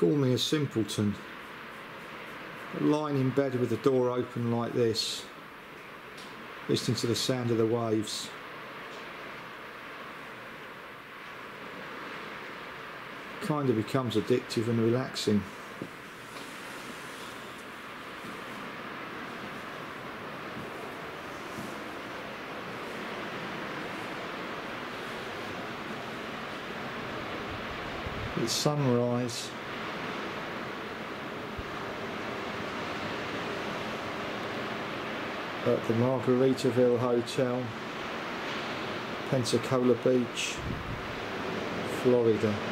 Call me a simpleton. Lying in bed with the door open like this, listening to the sound of the waves. Kind of becomes addictive and relaxing. It's sunrise. At the Margaritaville Hotel, Pensacola Beach, Florida.